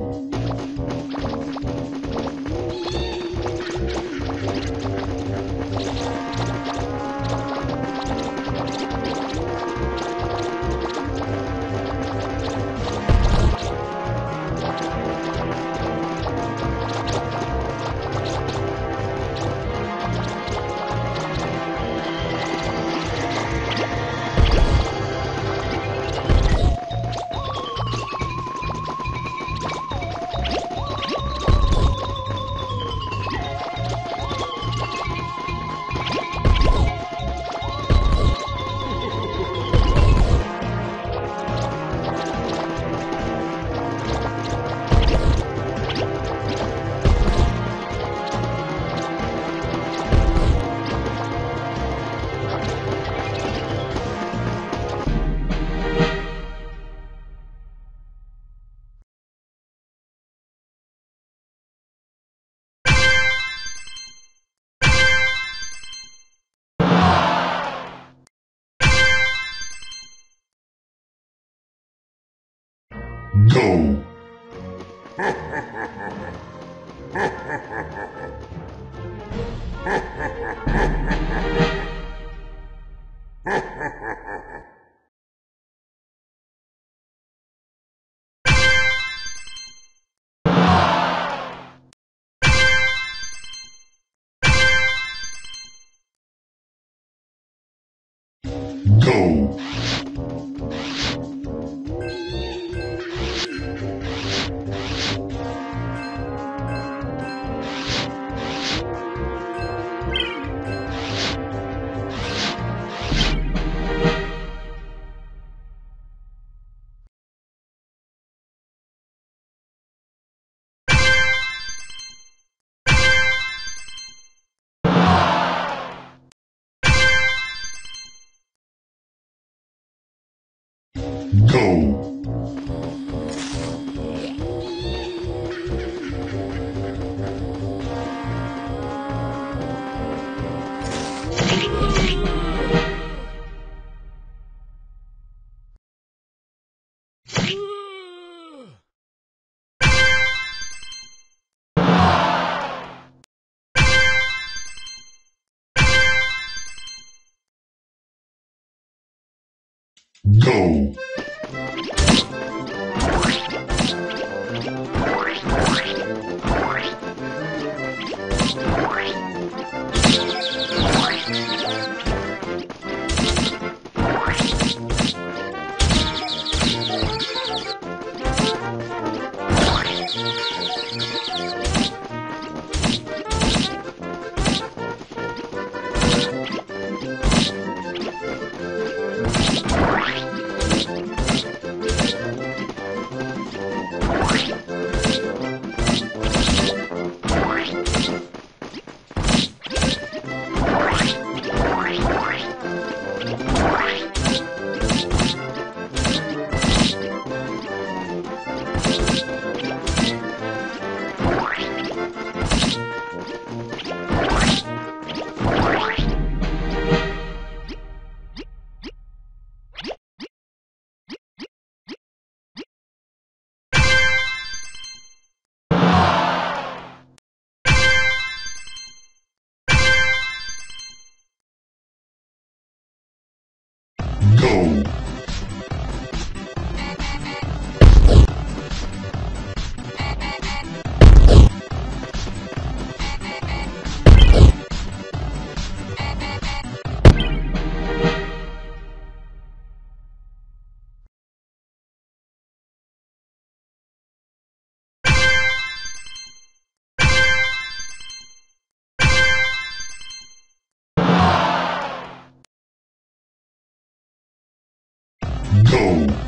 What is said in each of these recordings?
Go! Go! Go! Go! Go! ピッ! Go!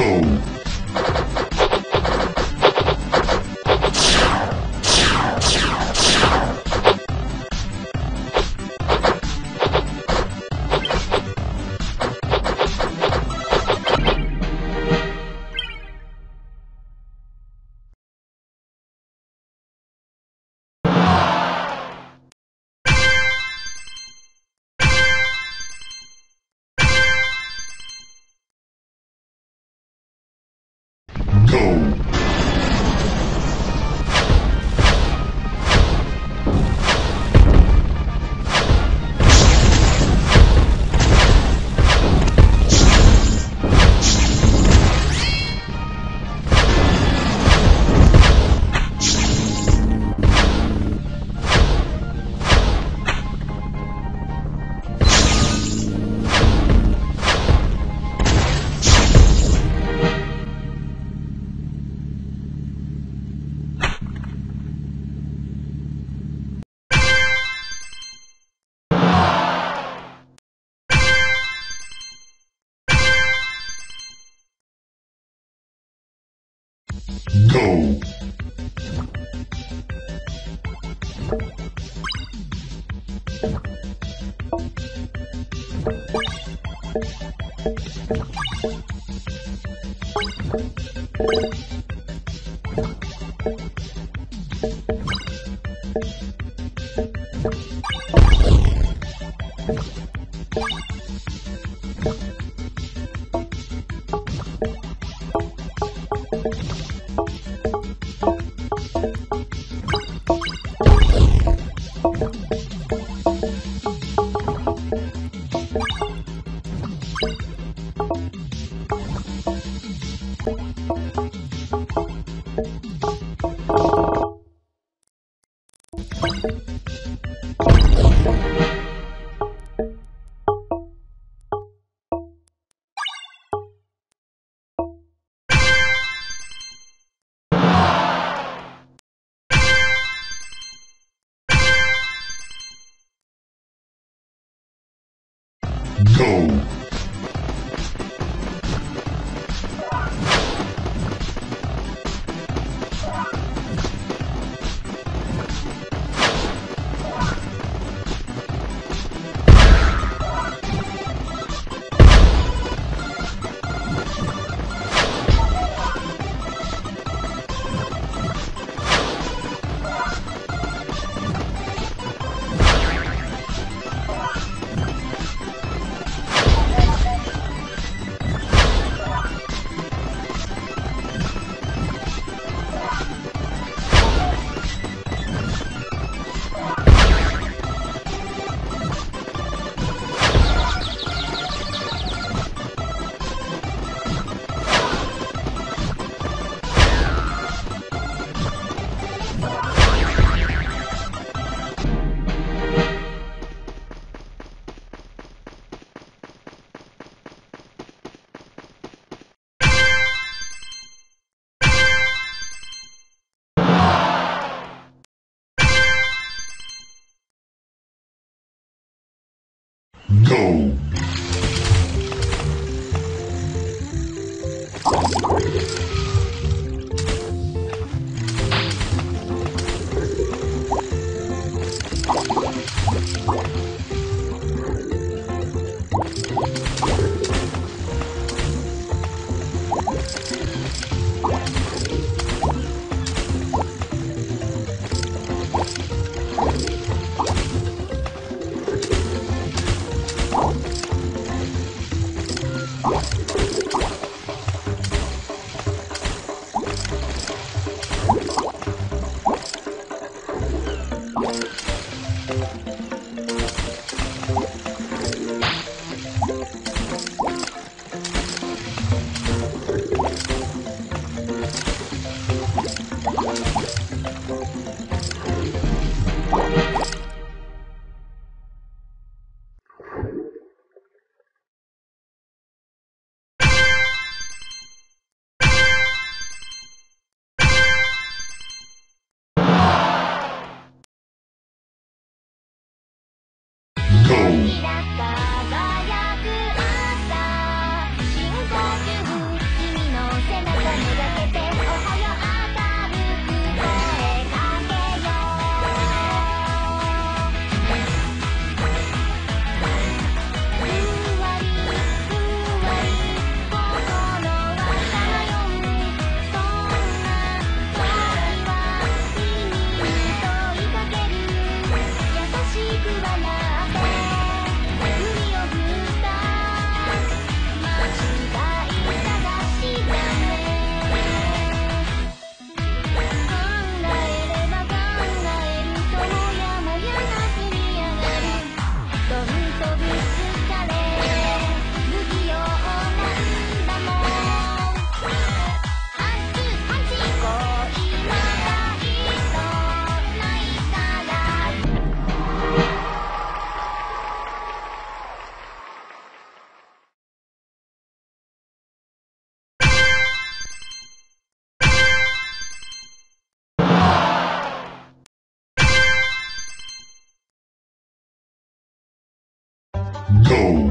Show. Go. Go. Go.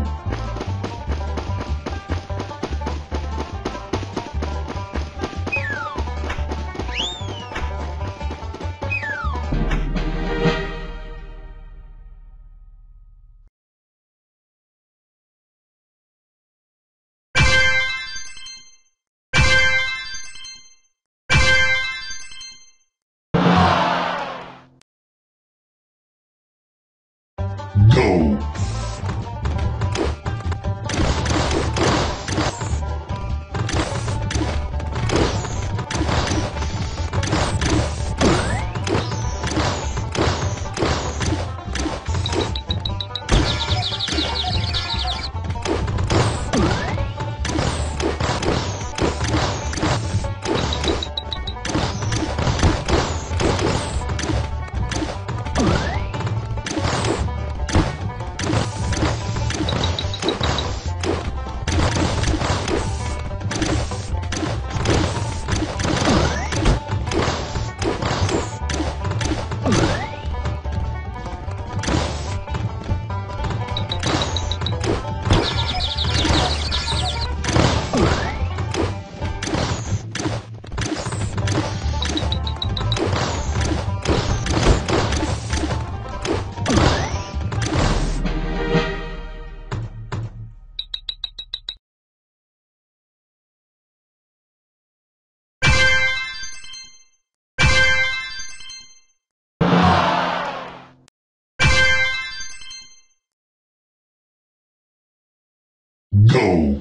Go.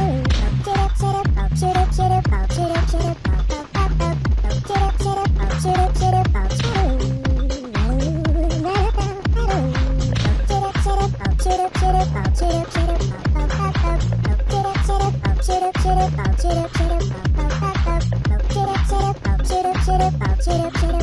it up, shut up.